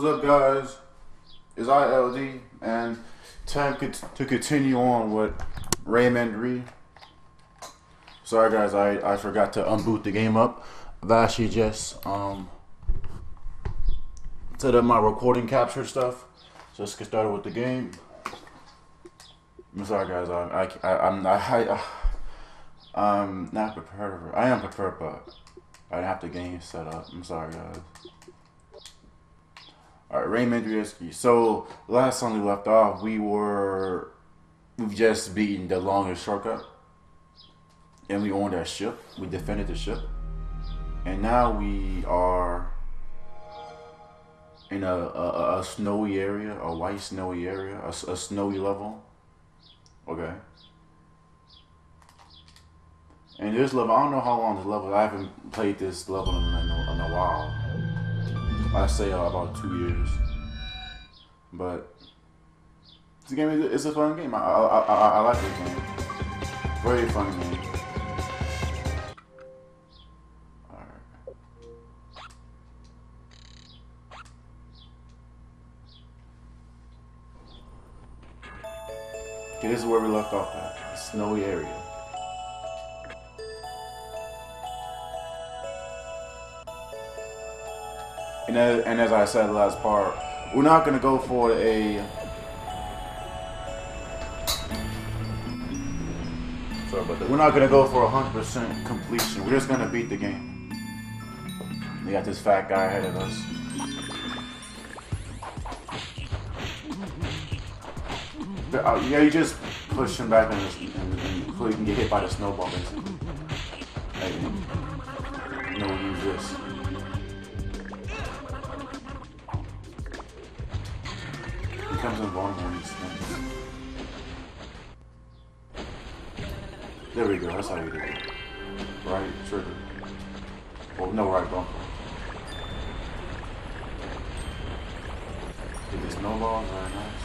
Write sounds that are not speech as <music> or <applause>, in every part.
What's up, guys? It's ILD, and time to continue on with Rayman 3. Sorry, guys, I, I forgot to unboot the game up. Actually just um set up my recording capture stuff. So let's get started with the game. I'm sorry, guys. I, I, I I'm I, I, <sighs> I'm not prepared. for. I am prepared, but I have the game set up. I'm sorry, guys. All right, Raymond Drieski. So last time we left off, we were we've just beaten the longest shortcut, and we owned our ship. We defended the ship, and now we are in a a, a snowy area, a white snowy area, a, a snowy level. Okay. And this level, I don't know how long this level. I haven't played this level in, in a while. I say uh, about two years. But this game is it's a fun game. I I, I, I like this game. Very fun game. Okay, this is where we left off at. Snowy area. And as, and as I said the last part, we're not gonna go for a. Sorry about that. We're not gonna go for a hundred percent completion. We're just gonna beat the game. We got this fat guy ahead of us. Uh, yeah, you just push him back and, and, and so he can get hit by the snowball, basically. Like, you know, use this. Becomes invulnerable when he spins. There we go, that's how you do it. Right trigger. Well, no, right bumper. Get this snowball, very nice. Have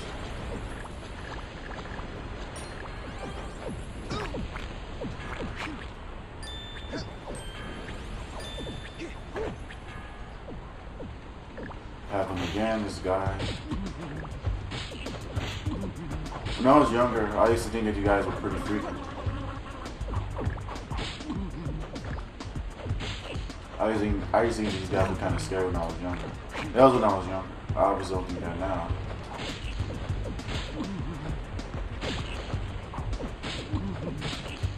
When I was younger, I used to think that you guys were pretty freaky. I used to think, I used to think these guys were kind of scary when I was younger. That was when I was younger. I obviously don't think that now.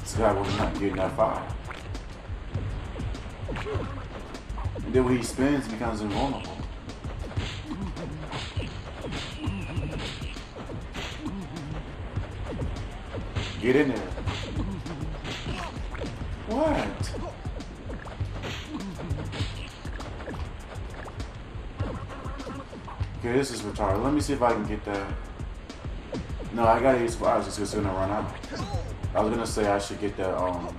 This guy was not getting that fire. And then when he spins, becomes invulnerable. Get in there. What? Okay, this is retarded. Let me see if I can get that. No, I gotta use fire. It's just gonna run out. I was gonna say I should get that um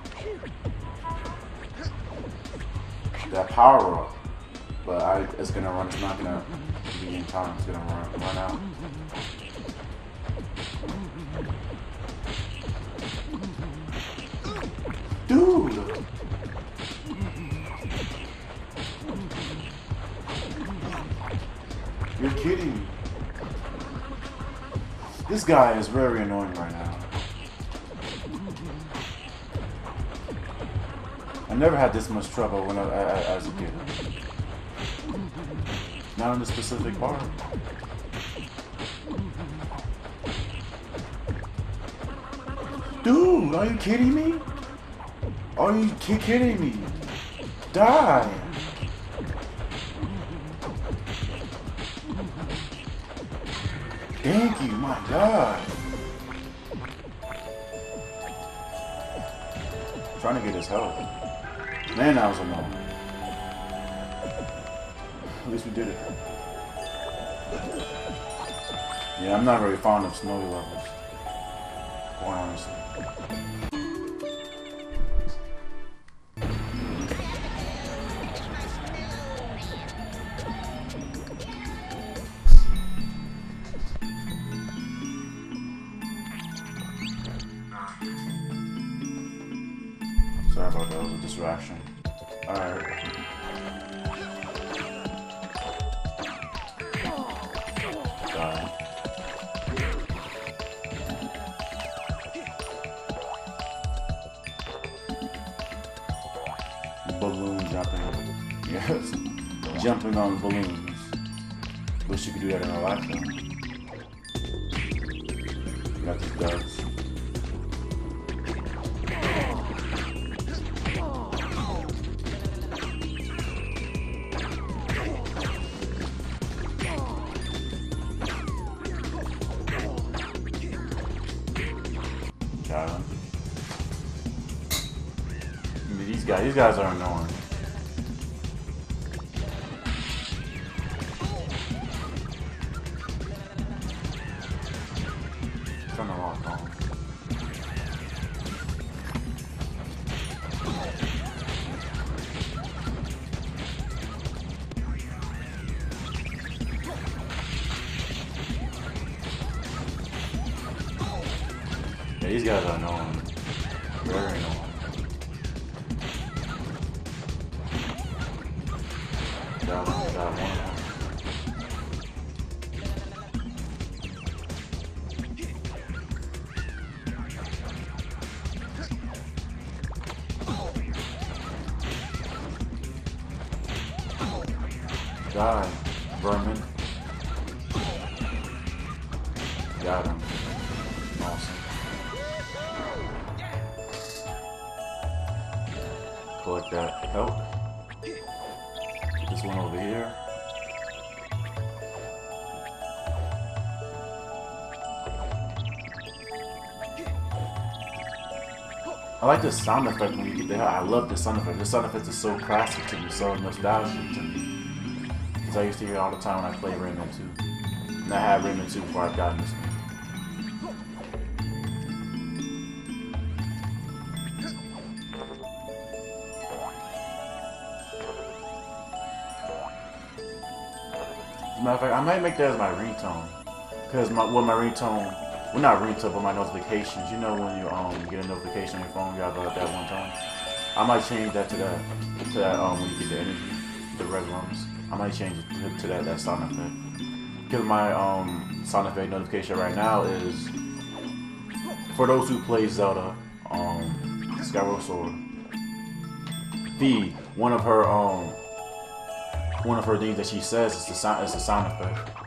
that power up, but I it's gonna run. It's not gonna be in time. It's gonna run run out. Guy is very annoying right now. I never had this much trouble when I, I, as a kid. Not in the specific bar. Dude, are you kidding me? Are you kidding me? Die! Thank you, my god. trying to get his help. Man, that was annoying. At least we did it. Yeah, I'm not very fond of snowy levels. Quite honestly. distraction. Alright. Balloon jumping. Yes. jumping on balloons. Wish you could do that in a life though. Got these guards. These guys, are annoying. These guys are annoying. Die, vermin. Got him. Awesome. Collect that help. I like the sound effect when you get the help. I love the sound effect. The sound effect is so classic to me, so nostalgic to me. Because I used to hear it all the time when I played Rayman 2. And I had Rayman 2 before I got this game. As a matter of fact, I might make that as my ringtone. Because my, well, my ringtone, well, not ringtone, but my notifications. You know when you um get a notification on your phone, you uh, that one tone. I might change that to that, to that um when you get the energy, the red ones. I might change it to, to that that sound effect. Because my um sound effect notification right now is for those who play Zelda, um, Skyward Sword. The one of her um one of her things that she says is the sound is the sound effect.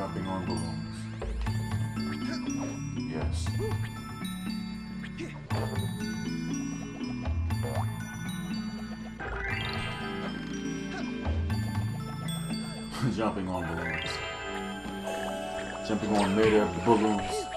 Jumping on balloons. Yes. <laughs> Jumping on balloons. Jumping on mid-air balloons.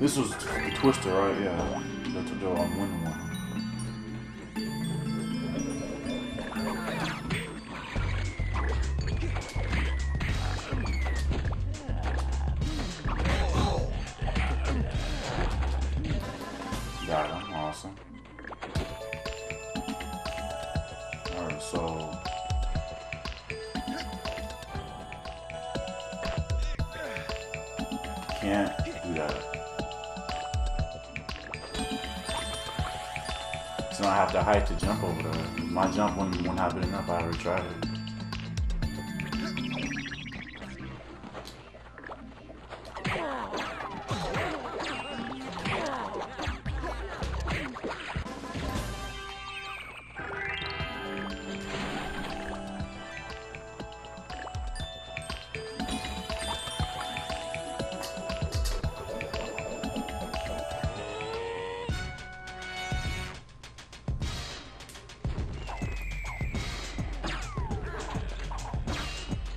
This was the Twister, right? Yeah. The, the um, winning one. Got him. Awesome. Alright, so. Can't do that. I have to hike to jump over there. My jump wouldn't, wouldn't have been enough. I already tried it.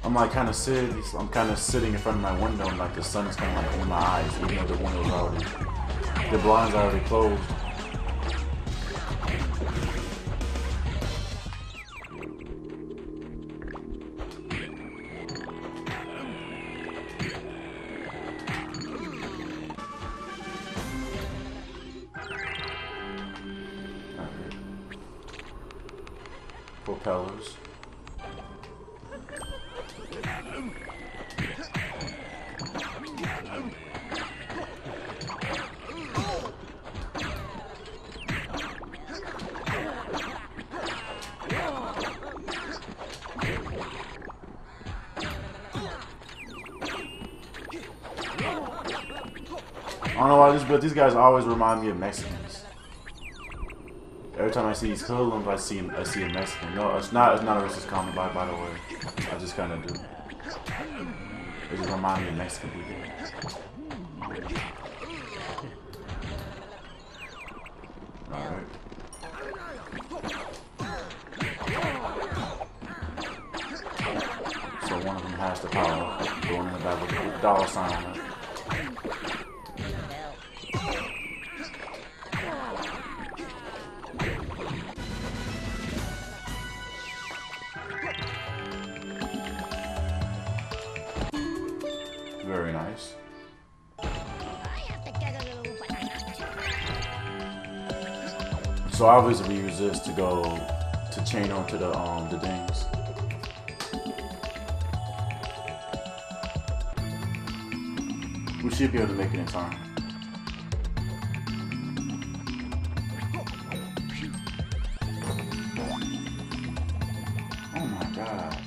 I'm like kind of sitting. I'm kind of sitting in front of my window, and like the sun is kind of like in my eyes, even though the window's already, the blinds are already closed. Propellers. But these guys always remind me of Mexicans. Every time I see these hoodlums, I see I see a Mexican. No, it's not. It's not a racist comment, by by the way. I just kind of do. They just remind me of Mexican people. Alright. So one of them has the power. Going in the back with the dollar sign So obviously we use this to go to chain onto the um the dings. We should be able to make it in time. Oh my god.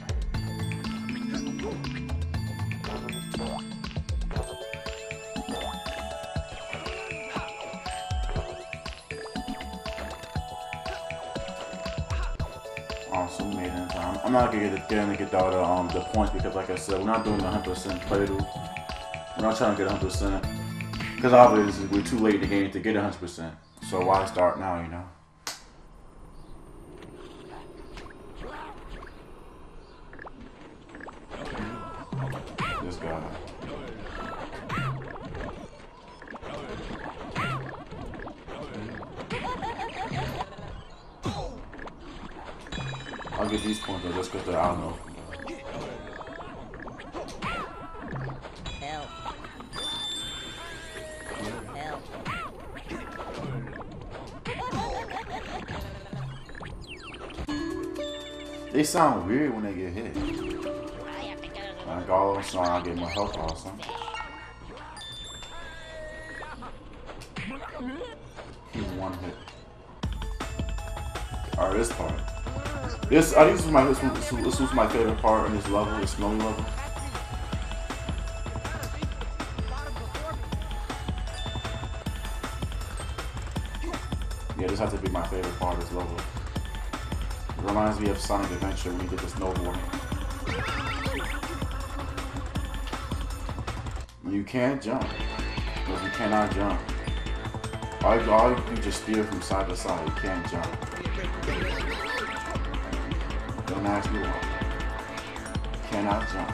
I'm not gonna get gonna get all the um the points because like I said, we're not doing the 100% playthrough. We're not trying to get 100% because obviously we're too late in the game to get 100%. So why start now, you know? I'll get these points though, just because they're, I don't know. Help. Help. They sound weird when they get hit. I have to get a Like all of a sudden I get my health awesome. He's one hit. Alright, this part. This I think this was my this was, this was my favorite part in this level, this snowy level. Yeah, this has to be my favorite part of this level. It reminds me of Sonic Adventure when you get the snowboarding. You can't jump. Because you cannot jump. All you, all you can just steer from side to side. You can't jump. Why. You cannot jump.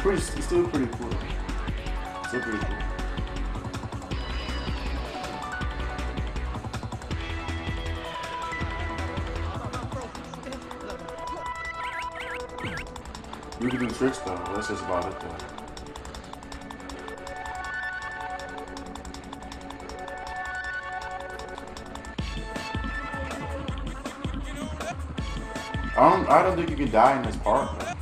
Pretty, still pretty cool. Still pretty cool. You can do tricks though. That's just about it though. I don't. I don't think you can die in this park, Though.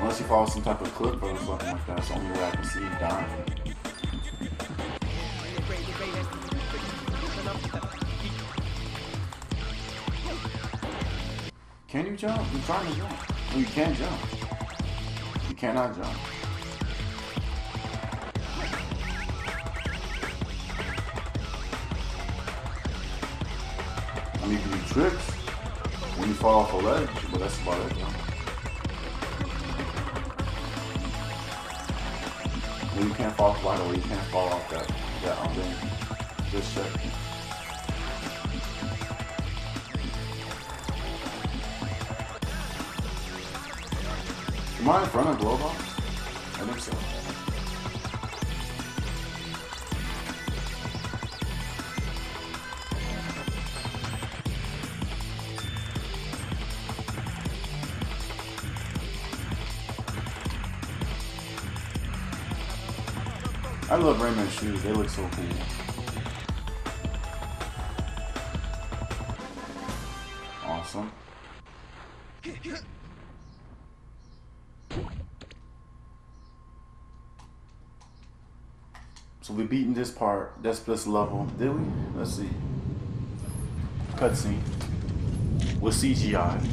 Unless you follow some type of clip or something like that. That's the only way I can see you dying. Can you jump? You're trying to jump. No, you can't jump. You cannot jump. I mean, you can do tricks when you fall off a ledge, but that's about it. Though. Well, you can't fall off right away. You can't fall off that that um thing. Just check. Am I in front of Globox? I love Rayman's shoes. They look so cool. Awesome. So we beaten this part. That's this level. Did we? Let's see. Cutscene. With CGI.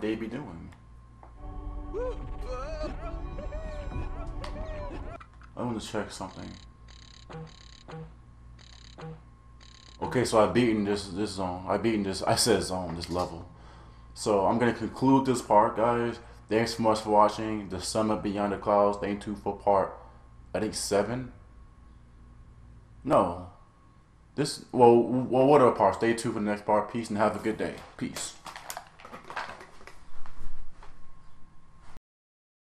They be doing? I want to check something. Okay, so I've beaten this this zone. I beaten this. I said zone, this level. So I'm gonna conclude this part, guys. Thanks so much for watching the Summit Beyond the Clouds. Thank you for part. I think seven. No. This well, well, what are parts? Stay tuned for the next part. Peace and have a good day. Peace.